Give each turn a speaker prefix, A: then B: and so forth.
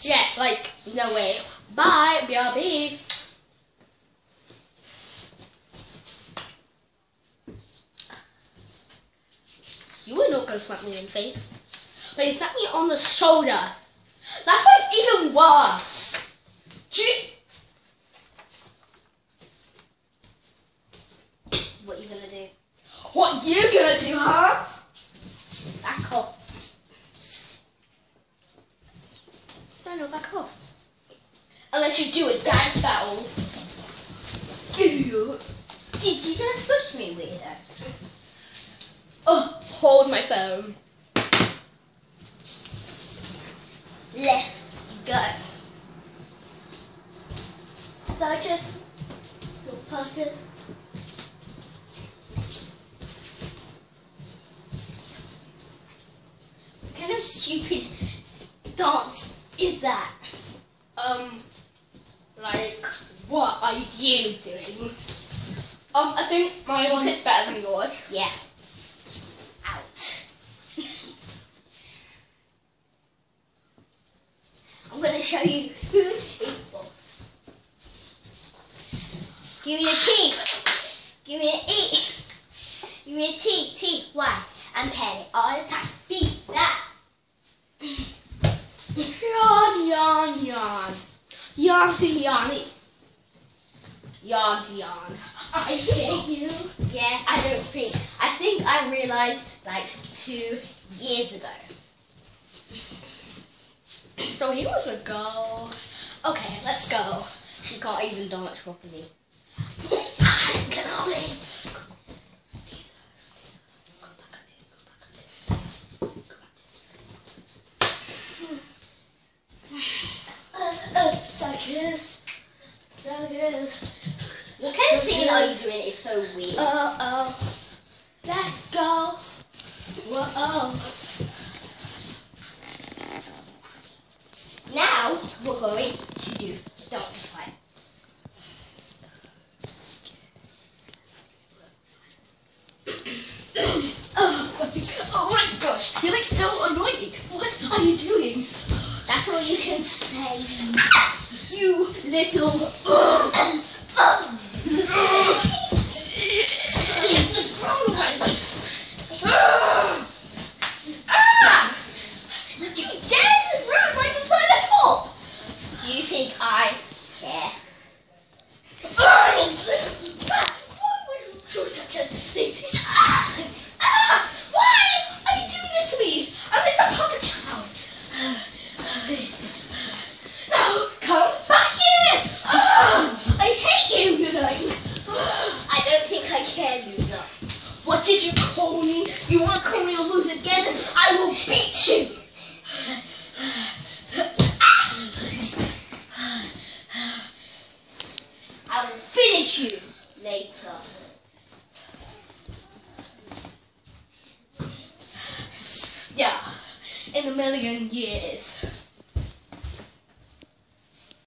A: Yes, like, no way. Bye, BRB. You were not gonna slap me in the face. But you slapped me on the shoulder. That's like even worse. Do you...
B: What are you gonna do?
A: What you gonna do, huh? Back off. No, no, back off. Unless you do a dance battle. Ew.
B: Did you just push me, weirdo?
A: Oh, hold my phone.
B: Let's go. So just past it. What kind of stupid dance is that?
A: Um, like, what are you doing? Um, I think my one is better than yours.
B: Yeah. Out. I'm gonna show you who is boss. Give me a P. Give me an E. Give me a T. T. Y. I'm petty all the time. B.
A: Yawn, yawn, yawn. Yawn, yawn. Yawn, yawn.
B: I hate you. Yeah, I don't think. I think I realized like two years ago.
A: So he was a go. Okay, let's go. She can't even dance properly.
B: I'm gonna win. Uh,
A: Suckers. Suckers.
B: What kind of singing are you doing? It's so weird.
A: Oh, oh. Let's go. Whoa.
B: Now we're going to do dance fight.
A: Oh, oh my gosh, you're like so annoying. What are you doing?
B: That's all you can say.
A: You little. It's a problem. Ah! You dare to ruin my design at?
B: Do you think I care?
A: Why would you do such a thing? Ah! Ah! Why are you doing this to me? I'm like the puppet child. No, come back here! Ah! I hate you, you know.
B: I don't think I
A: What did you call me? You want to call me a loser again? I will beat you!
B: I will finish you later.
A: Yeah, in a million years.